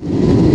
you.